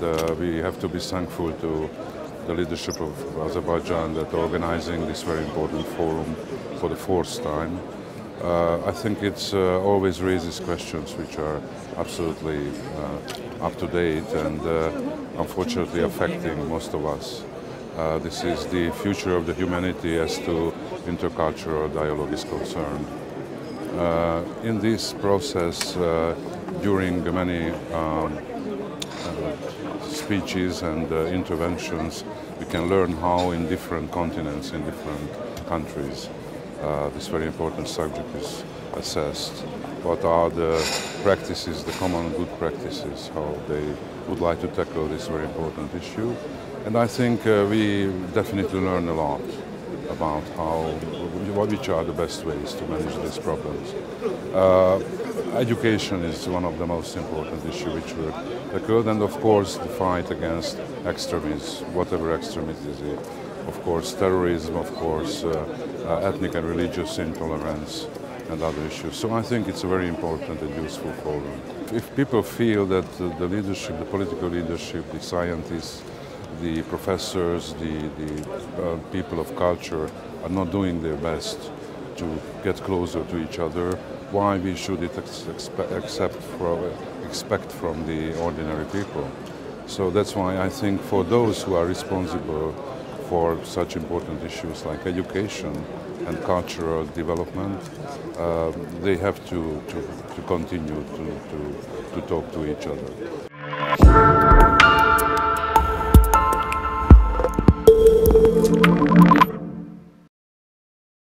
Uh, we have to be thankful to the leadership of Azerbaijan that organizing this very important forum for the fourth time. Uh, I think it uh, always raises questions which are absolutely uh, up to date and uh, unfortunately affecting most of us. Uh, this is the future of the humanity as to intercultural dialogue is concerned. in this process, during many um, speeches and uh, interventions, we can learn how in different continents, in different countries, uh, this very important subject is assessed. What are the practices, the common good practices, how they would like to tackle this very important issue. And I think uh, we definitely learn a lot about how, which are the best ways to manage these problems. Uh, education is one of the most important issues which occurred, and of course the fight against extremism, whatever extremism is it. Of course, terrorism, of course, uh, uh, ethnic and religious intolerance, and other issues. So I think it's a very important and useful forum. If people feel that the leadership, the political leadership, the scientists, the professors, the, the uh, people of culture are not doing their best to get closer to each other, why we should it accept for, expect from the ordinary people. So that's why I think for those who are responsible for such important issues like education and cultural development, uh, they have to, to, to continue to, to, to talk to each other.